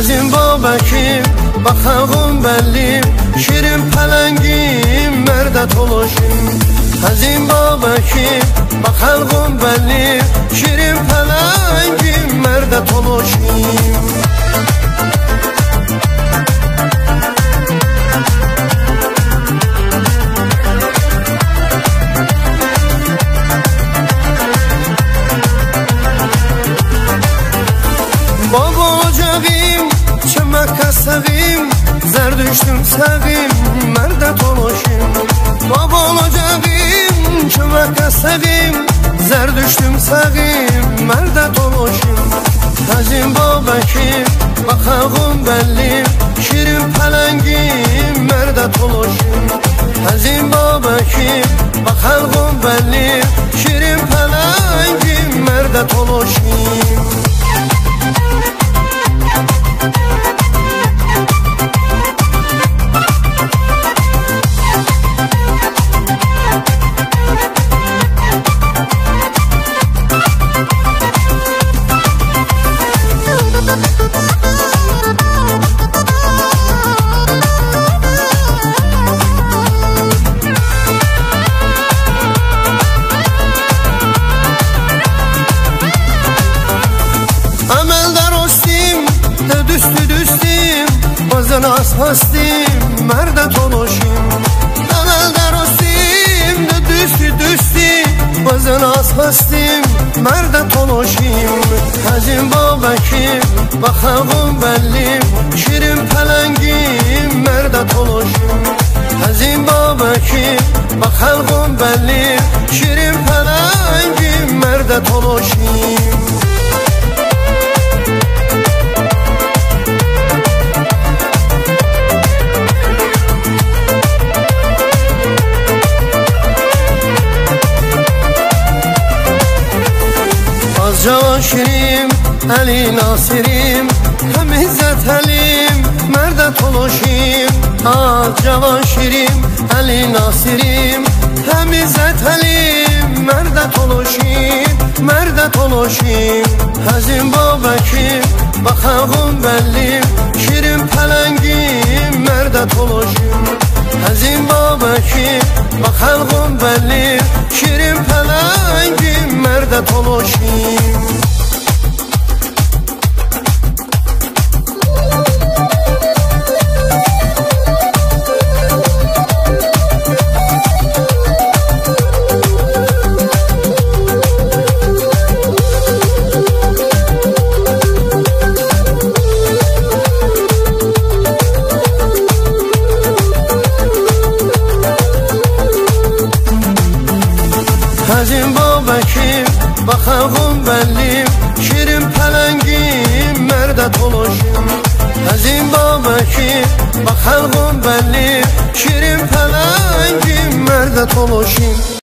Həzin babəkim, baxağım bəllim Şirin pələngim, mərdət oluşum Həzin babəkim, baxağım bəllim Şirin pələngim, mərdət oluşum sevim Zer düştüm sevim Merde toloşim Bab olacağım Çövete sevim Zer düştüm sevim Merde toloşim Tacim babekim Bakağım bellim Şirin pelengim Merde toloşim Tacim babekim Bakağım bellim Şirin pelengim Merde toloşim هستیم مرد تلاشیم عمل در هستیم دوستی دوستی. بزن از هستیم مرد تلاشیم هزین بابکیم و خلقم بلیم. شیرین پلنگیم مرد تلاشیم هزین بابکیم و خلقم بلیم. شیرین پلنگیم مرد تلاشیم جوان شیریم علی ناصریم هم عزت حلیم مرد تلاشیم آه جوان شیریم علی ناصریم هم عزت حلیم مرد تلاشیم مرد تلاشیم هزین بابکیم با خلقون بلیم شیریم پلنگیم مرد تلاشیم هزین بابکیم با خلقون بلیم شیریم پلنگیم مرد تلاشیم پیغمبریم شیرین پلنگیم مرد تلاشیم از این بابکی با خلقم بلیم شیرین پلنگیم مرد تلاشیم